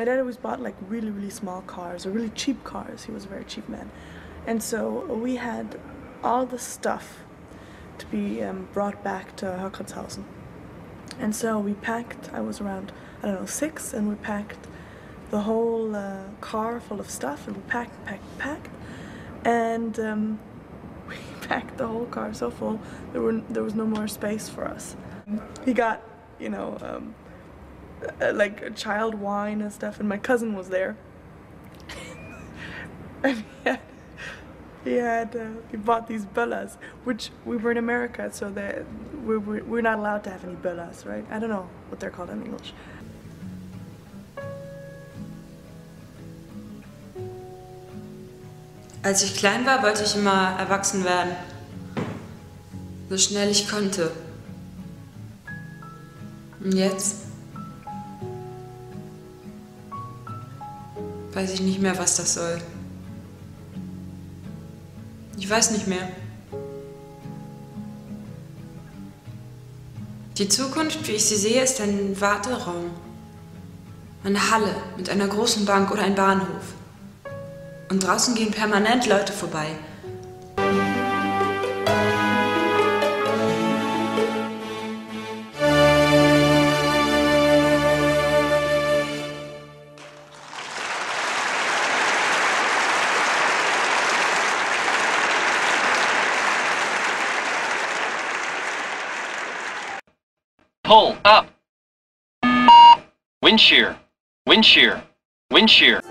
my dad always bought like really really small cars or really cheap cars. He was a very cheap man, and so we had all the stuff to be um, brought back to Herkratshausen. And so we packed. I was around I don't know six, and we packed the whole uh, car full of stuff, and we packed, packed, packed, and um, we packed the whole car so full there were there was no more space for us. He got you know. Um, uh, like child wine and stuff and my cousin was there and he had, he, had uh, he bought these bullas which we were in America so that we we're, we're not allowed to have any bullas right I don't know what they're called in English Als ich klein war, wollte ich immer erwachsen werden. So schnell ich konnte. Und jetzt? Weiß ich nicht mehr, was das soll. Ich weiß nicht mehr. Die Zukunft, wie ich sie sehe, ist ein Warteraum. Eine Halle mit einer großen Bank oder ein Bahnhof. Und draußen gehen permanent Leute vorbei. Pull up. Wind shear. Wind shear. Wind shear.